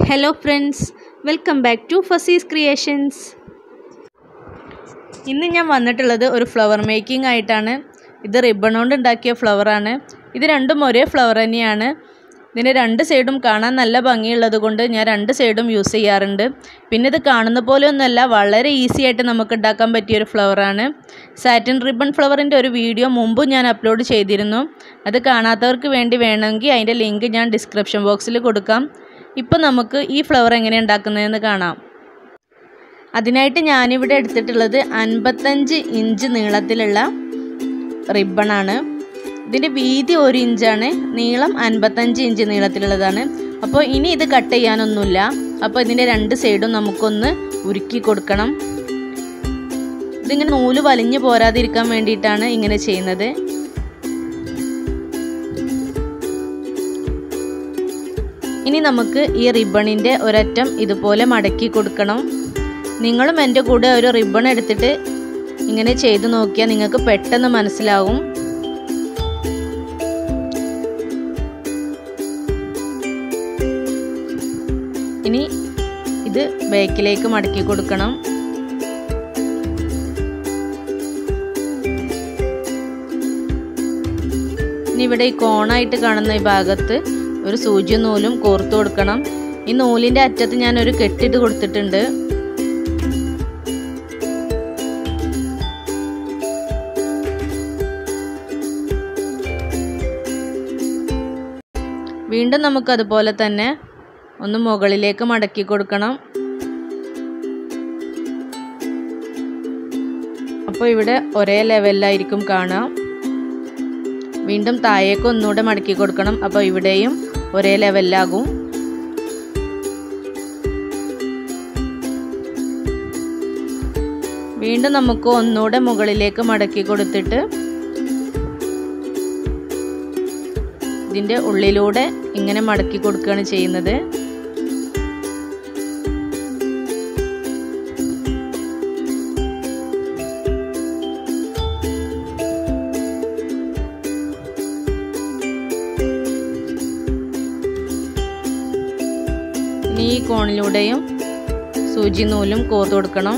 Hello friends welcome back to Fasee's creations ഇന്ന് ഞാൻ വന്നിട്ടുള്ളത് ഒരു ഫ്ലവർ മേക്കിംഗ് ആയിട്ടാണ്. ഇത് റിബൺ കൊണ്ട് ഉണ്ടാക്കിയ ഫ്ലവറാണ് ഇത് രണ്ടും ഒരേ ഫ്ലവർ തന്നെയാണ്. ഇതിന്റെ രണ്ട് സൈഡും കാണാൻ നല്ല ഭംഗിയുള്ളത് കൊണ്ട് ഞാൻ രണ്ട് സൈഡും യൂസ് ചെയ്യാറുണ്ട്. പിന്നെ ഇത് കാണുന്ന പോലെ ഒന്നുമല്ല വളരെ ഈസി ആയിട്ട് നമുക്ക് ഉണ്ടാക്കാൻ പറ്റിയ ഒരു ഫ്ലവറാണ് സാറ്റിൻ റിബൺ ഫ്ലവറിന്റെ ഒരു വീഡിയോ മുമ്പ് ഞാൻ അപ്ലോഡ് ചെയ്തിരുന്നു. അത് കാണാത്തവർക്ക് വേണ്ടി വേണമെങ്കിൽ അതിന്റെ ലിങ്ക് ഞാൻ ഡിസ്ക്രിപ്ഷൻ ബോക്സിൽ കൊടുക്കാം. ഇപ്പോൾ നമുക്ക് ഈ ഫ്ലവർ എങ്ങനെ ഉണ്ടാക്കുന്നതെന്ന് കാണാം. അതിനായിട്ട് ഞാനിവിടെ എടുത്തിട്ടുള്ളത് അൻപത്തഞ്ച് ഇഞ്ച് നീളത്തിലുള്ള റിബണാണ് ഇതിന്റെ വീതി ഒരു ഇഞ്ചാണ് നീളം അൻപത്തഞ്ച് ഇഞ്ച് നീളത്തിലുള്ളതാണ്. അപ്പോൾ ഇനി ഇത് കട്ട് ചെയ്യാനൊന്നുമില്ല. അപ്പോൾ ഇതിന്റെ രണ്ട് സൈഡും നമുക്കൊന്ന് ഉരുക്കി കൊടുക്കണം. ഇതിങ്ങനെ നൂൽ വലിഞ്ഞു പോരാതിരിക്കാൻ വേണ്ടിയിട്ടാണ് ഇങ്ങനെ ചെയ്യുന്നത്. ഇനി നമുക്ക് ഈ റിബണിന്റെ ഒരറ്റം ഇതുപോലെ മടക്കി കൊടുക്കണം. നിങ്ങളും എന്റെ കൂടെ ഒരു റിബൺ എടുത്തിട്ട് ഇങ്ങനെ ചെയ്തു നോക്കിയാൽ നിങ്ങൾക്ക് പെട്ടെന്ന് മനസ്സിലാവും. ഇനി ഇത് ബേക്കിലേക്ക് മടക്കി കൊടുക്കണം. ഇനി ഇവിടെ ഈ കോണായിട്ട് കാണുന്ന ഈ ഭാഗത്ത് ഒരു സൂചി നൂലും കോർത്തു കൊടുക്കണം. ഈ നൂലിന്റെ അറ്റത്ത് ഞാൻ ഒരു കെട്ടിട്ട് കൊടുത്തിട്ടുണ്ട്. വീണ്ടും നമുക്ക് അതുപോലെ തന്നെ ഒന്ന് മുകളിലേക്ക് മടക്കി കൊടുക്കണം. അപ്പോൾ ഇവിടെ ഒരേ ലെവലിലായിരിക്കും കാണാം. വീണ്ടും താഴേക്ക് ഒന്നുകൂടെ മടക്കി കൊടുക്കണം. അപ്പോൾ ഇവിടെയും ഒരേ ലെവലിലാകും. വീണ്ടും നമുക്ക് ഒന്നുകൂടെ മുകളിലേക്ക് മടക്കി കൊടുത്തിട്ട് ഇതിന്റെ ഉള്ളിലൂടെ ഇങ്ങനെ മടക്കി കൊടുക്കുകയാണ് ചെയ്യുന്നത്. ഈ കോണിലൂടെയും സൂചി നൂലും കോർത്തു കൊടുക്കണം.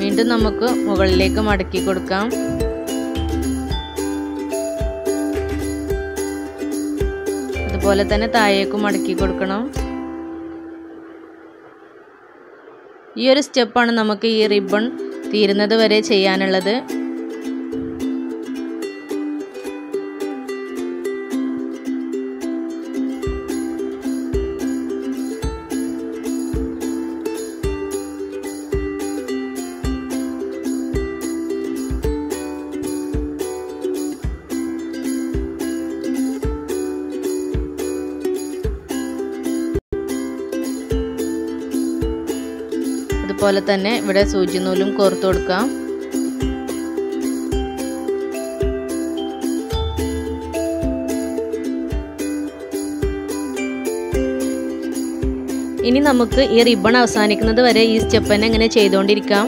വീണ്ടും നമുക്ക് മുകളിലേക്ക് മടക്കി കൊടുക്കാം. അതുപോലെ തന്നെ താഴേക്കും മടക്കി കൊടുക്കണം. ഈ ഒരു സ്റ്റെപ്പാണ് നമുക്ക് ഈ റിബൺ തീരുന്നത് വരെ ചെയ്യാനുള്ളത്. അതുപോലെ തന്നെ ഇവിടെ സൂചി നൂലും കോർത്തു കൊടുക്കാം. ഇനി നമുക്ക് ഈ റിബൺ അവസാനിക്കുന്നത് വരെ ഈ സ്റ്റെപ്പ് തന്നെ ഇങ്ങനെ ചെയ്തുകൊണ്ടിരിക്കാം.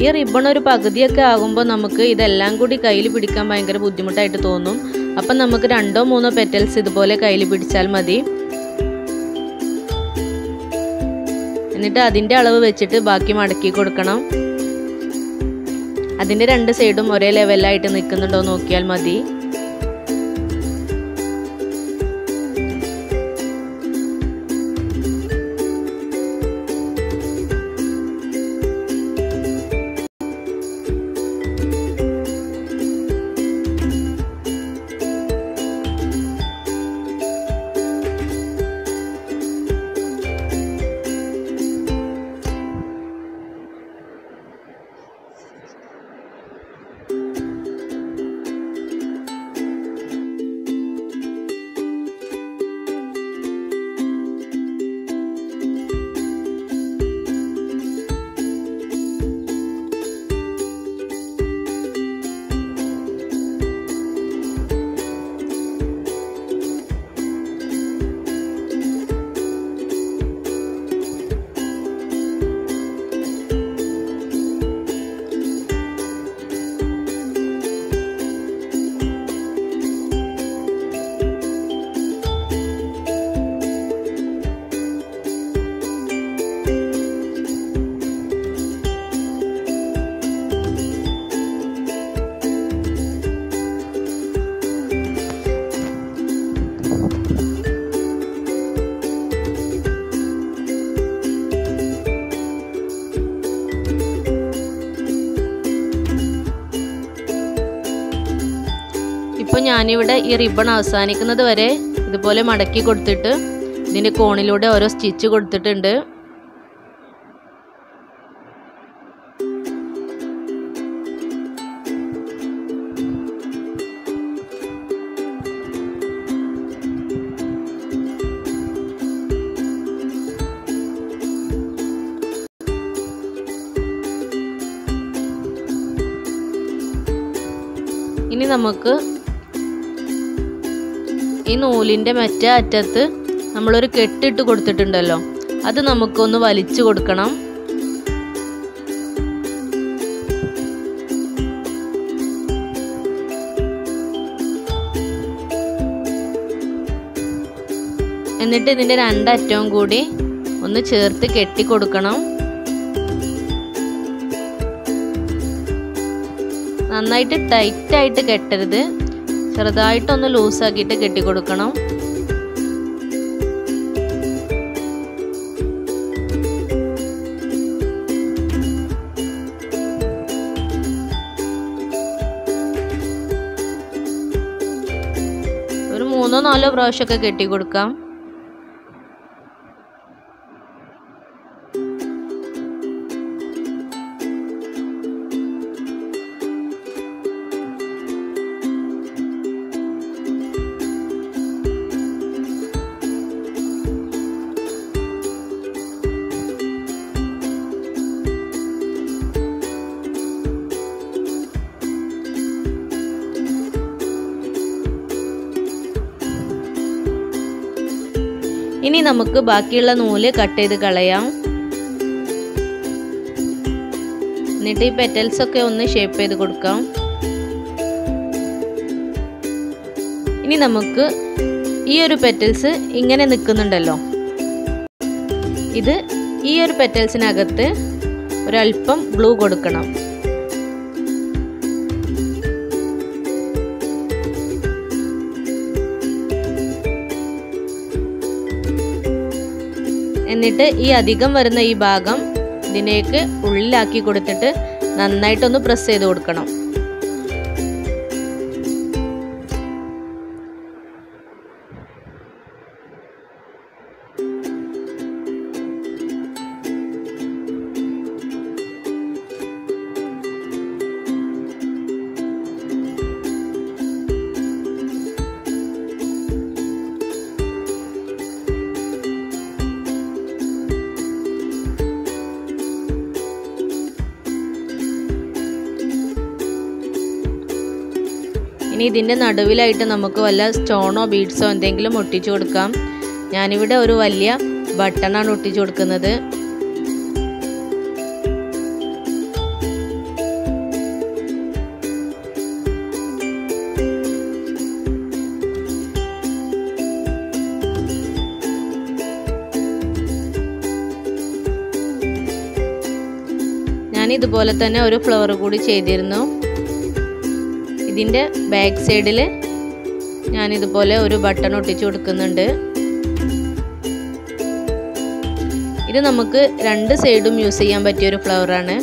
ഈ റിബൺ ഒരു പകുതിയൊക്കെ ആകുമ്പോൾ നമുക്ക് ഇതെല്ലാം കൂടി കയ്യിൽ പിടിക്കാൻ ഭയങ്കര ബുദ്ധിമുട്ടായിട്ട് തോന്നും. അപ്പം നമുക്ക് രണ്ടോ മൂന്നോ പെറ്റൽസ് ഇതുപോലെ കയ്യിൽ പിടിച്ചാൽ മതി. എന്നിട്ട് അതിന്റെ അളവ് വെച്ചിട്ട് ബാക്കി മടക്കി കൊടുക്കണം. അതിന്റെ രണ്ട് സൈഡും ഒരേ ലെവലായിട്ട് നിൽക്കുന്നുണ്ടോ നോക്കിയാൽ മതി. ഞാനിവിടെ ഈ റിബൺ അവസാനിക്കുന്നത് വരെ ഇതുപോലെ മടക്കി കൊടുത്തിട്ട് ഇതിന്റെ കോണിലൂടെ ഓരോ സ്റ്റിച്ച് കൊടുത്തിട്ടുണ്ട്. ഇനി നമുക്ക് ഈ നൂലിന്റെ മറ്റേ അറ്റത്ത് നമ്മളൊരു കെട്ടിട്ട് കൊടുത്തിട്ടുണ്ടല്ലോ. അത് നമുക്കൊന്ന് വലിച്ചു കൊടുക്കണം. എന്നിട്ട് ഇതിന്റെ രണ്ടറ്റവും കൂടി ഒന്ന് ചേർത്ത് കെട്ടി കൊടുക്കണം. നന്നായിട്ട് ടൈറ്റായിട്ട് കെട്ടരുത്. ചെറുതായിട്ടൊന്ന് ലൂസാക്കിയിട്ട് കെട്ടിക്കൊടുക്കണം. മൂന്നോ നാലോ പ്രാവശ്യമൊക്കെ കെട്ടി കൊടുക്കാം ഇനി നമുക്ക് ബാക്കിയുള്ള നൂൽ കട്ട് ചെയ്ത് കളയാം. എന്നിട്ട് ഈ പെറ്റൽസ് ഒക്കെ ഒന്ന് ഷേപ്പ് ചെയ്ത് കൊടുക്കാം. ഇനി നമുക്ക് ഈ ഒരു പെറ്റൽസ് ഇങ്ങനെ നിൽക്കുന്നുണ്ടല്ലോ. ഇത് ഈ ഒരു പെറ്റൽസിനകത്ത് ഒരല്പം ഗ്ലൂ കൊടുക്കണം. എന്നിട്ട് ഈ അധികം വരുന്ന ഈ ഭാഗം ഇതിനേക്ക് ഉള്ളിലാക്കി കൊടുത്തിട്ട് നന്നായിട്ടൊന്ന് പ്രസ് ചെയ്ത് കൊടുക്കണം. ഇതിന്റെ നടുവിലായിട്ട് നമുക്ക് വല്ല സ്റ്റോണോ ബീഡ്സോ എന്തെങ്കിലും ഒട്ടിച്ചു കൊടുക്കാം. ഞാനിവിടെ ഒരു വലിയ ബട്ടണാണ് ഒട്ടിച്ചു കൊടുക്കുന്നത്. ഞാൻ ഇതുപോലെ തന്നെ ഒരു ഫ്ലവർ കൂടി ചെയ്തിരുന്നു. ഇതിന്റെ ബാക്ക് സൈഡിൽ ഞാൻ ഇതുപോലെ ഒരു ബട്ടൺ ഒട്ടിച്ചു കൊടുക്കുന്നുണ്ട്. ഇത് നമുക്ക് രണ്ട് സൈഡും യൂസ് ചെയ്യാൻ പറ്റിയ ഒരു ഫ്ലവറാണ്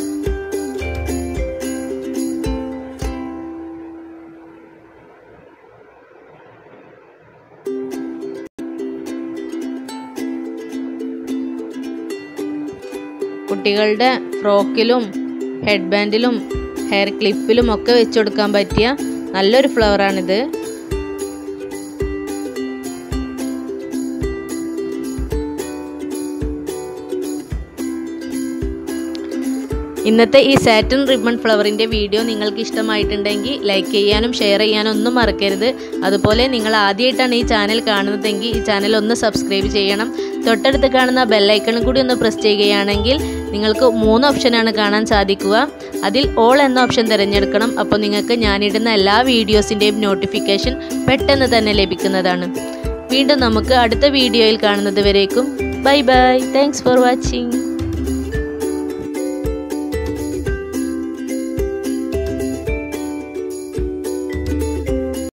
കുട്ടികളുടെ ഫ്രോക്കിലും ഹെഡ് ബാൻഡിലും ഹെയർ ക്ലിപ്പിലും ഒക്കെ വെച്ച് കൊടുക്കാൻ പറ്റിയ നല്ലൊരു ഫ്ലവറാണിത് ഇന്നത്തെ ഈ സാറ്റൻ റിബൺ ഫ്ലവറിന്റെ വീഡിയോ നിങ്ങൾക്ക് ഇഷ്ടമായിട്ടുണ്ടെങ്കിൽ ലൈക്ക് ചെയ്യാനും ഷെയർ ചെയ്യാനും ഒന്നും മറക്കരുത്. അതുപോലെ നിങ്ങൾ ആദ്യമായിട്ടാണ് ഈ ചാനൽ കാണുന്നതെങ്കിൽ ഈ ചാനൽ ഒന്ന് സബ്സ്ക്രൈബ് ചെയ്യണം. തൊട്ടടുത്ത് കാണുന്ന ബെല്ലൈക്കണും കൂടി ഒന്ന് പ്രസ് ചെയ്യുകയാണെങ്കിൽ നിങ്ങൾക്ക് മൂന്ന് ഓപ്ഷനാണ് കാണാൻ സാധിക്കുക. അതിൽ ഓൾ എന്ന ഓപ്ഷൻ തിരഞ്ഞെടുക്കണം. അപ്പോൾ നിങ്ങൾക്ക് ഞാനിടുന്ന എല്ലാ വീഡിയോസിന്റെയും നോട്ടിഫിക്കേഷൻ പെട്ടെന്ന് തന്നെ ലഭിക്കുന്നതാണ്. വീണ്ടും നമുക്ക് അടുത്ത വീഡിയോയിൽ കാണുന്നത് വരേക്കും. Bye bye thanks for watching